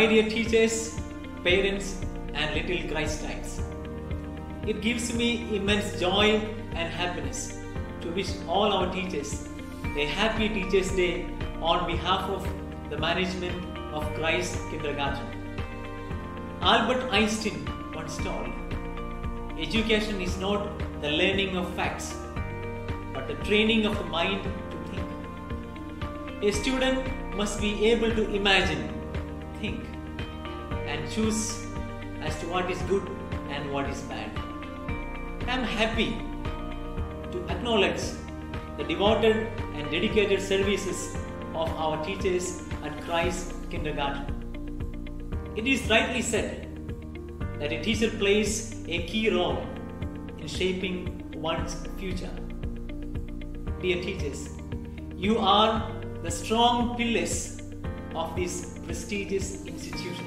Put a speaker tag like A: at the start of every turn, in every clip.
A: My dear teachers, parents, and little Christites, it gives me immense joy and happiness to wish all our teachers a happy Teachers' Day on behalf of the management of Christ Kindergarten. Albert Einstein once told, Education is not the learning of facts, but the training of the mind to think. A student must be able to imagine, think, and choose as to what is good and what is bad. I am happy to acknowledge the devoted and dedicated services of our teachers at Christ Kindergarten. It is rightly said that a teacher plays a key role in shaping one's future. Dear teachers, you are the strong pillars of this prestigious institution.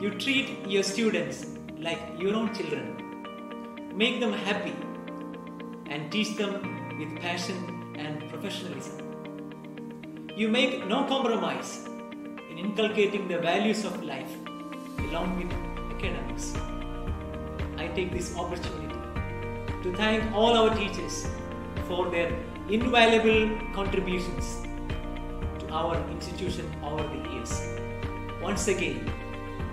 A: You treat your students like your own children, make them happy, and teach them with passion and professionalism. You make no compromise in inculcating the values of life along with academics. I take this opportunity to thank all our teachers for their invaluable contributions our institution over the years. Once again,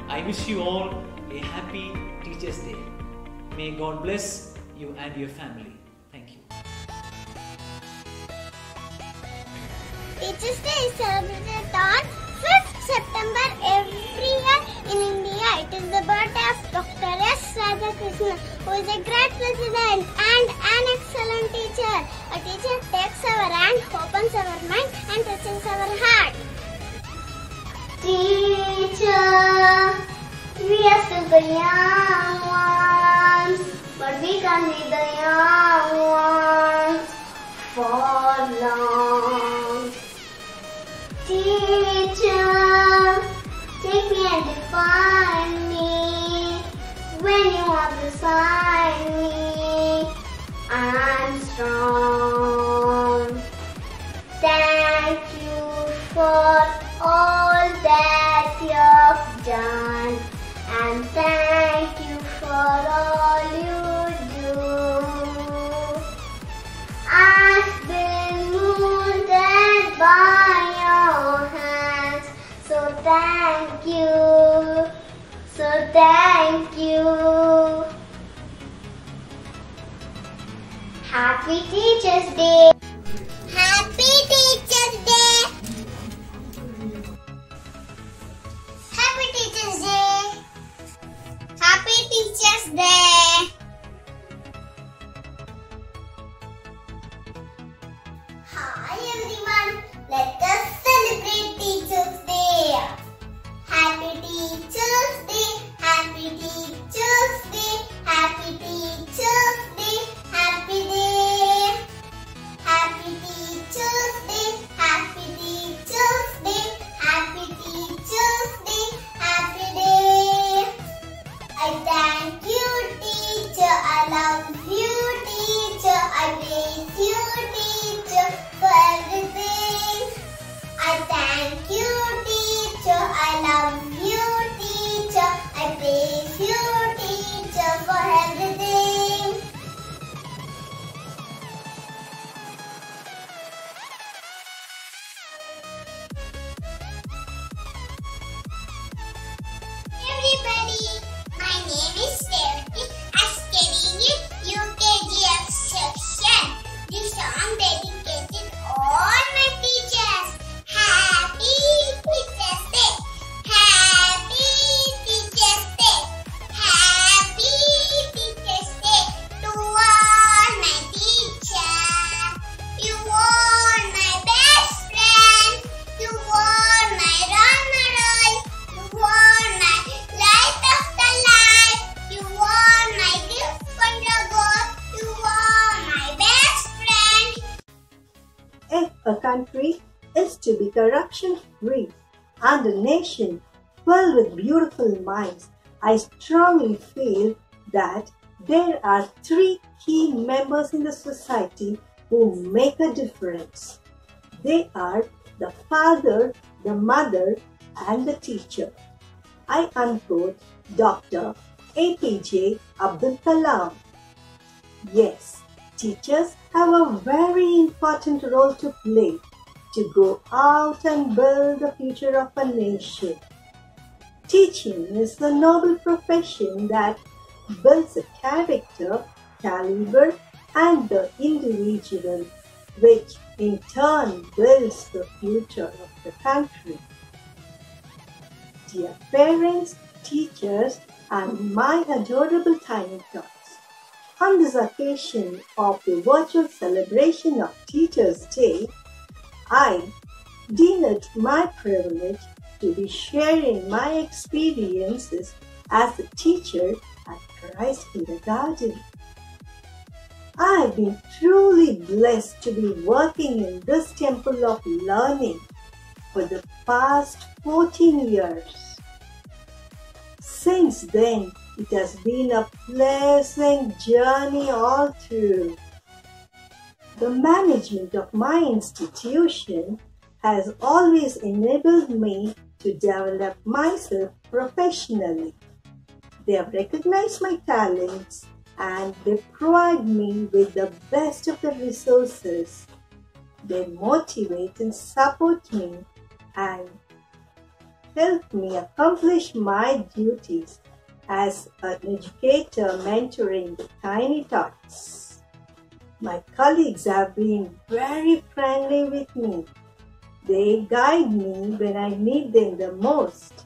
A: I wish you all a happy Teachers' Day. May God bless you and your family. Thank you.
B: Teachers' Day is celebrated on 5th September every year in India. It is the birthday of Dr. S. Radhakrishnan, who is a great president and an excellent teacher. A teacher takes our hand, opens our mind, and touches our heart. Teacher, we are still the young ones, but we can't be the young ones for long. Teacher, take me and define me when you are beside me. I'm strong. For all that you've done, and thank you for all you do. I've been molded by your hands, so thank you, so thank you. Happy Teachers Day! Happy Teachers Day! Teachers Day! Everybody, my name is
C: country is to be corruption free and a nation filled with beautiful minds, I strongly feel that there are three key members in the society who make a difference. They are the father, the mother, and the teacher. I unquote Dr. APJ Abdul Kalam. Yes, teachers have a very important role to play to go out and build the future of a nation. Teaching is the noble profession that builds a character, caliber, and the individual, which in turn builds the future of the country. Dear parents, teachers, and my adorable tiny tots, on this occasion of the virtual celebration of Teachers' Day, I deem it my privilege to be sharing my experiences as a teacher at Christ Kindergarten. I have been truly blessed to be working in this temple of learning for the past 14 years. Since then, it has been a pleasant journey all through. The management of my institution has always enabled me to develop myself professionally. They have recognized my talents and they provide me with the best of the resources. They motivate and support me and help me accomplish my duties as an educator mentoring tiny tots. My colleagues have been very friendly with me. They guide me when I need them the most.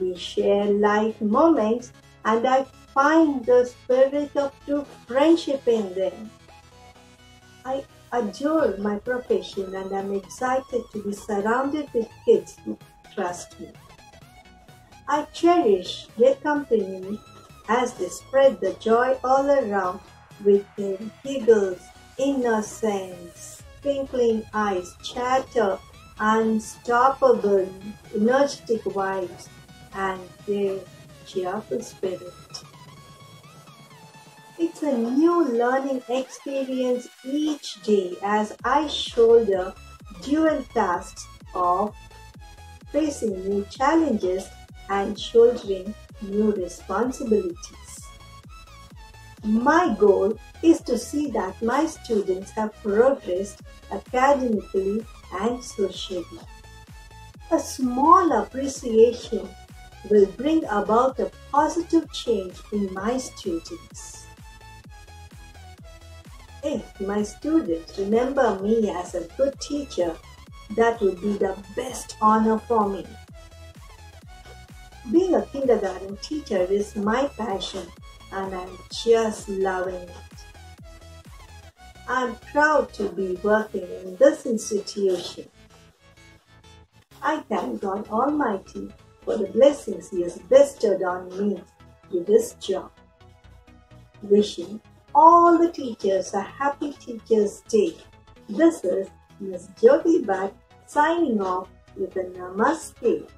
C: We share life moments and I find the spirit of true friendship in them. I adore my profession and I'm excited to be surrounded with kids who trust me. I cherish their company as they spread the joy all around with their giggles, innocence, twinkling eyes, chatter, unstoppable, energetic vibes, and their cheerful spirit. It's a new learning experience each day as I shoulder dual tasks of facing new challenges and shouldering new responsibilities. My goal is to see that my students have progressed academically and socially. A small appreciation will bring about a positive change in my students. If my students remember me as a good teacher, that would be the best honor for me. Being a kindergarten teacher is my passion and I'm just loving it. I'm proud to be working in this institution. I thank God Almighty for the blessings He has bestowed on me with this job. Wishing all the teachers a happy Teachers' Day. This is Ms. Jyoti Bhatt signing off with a namaste.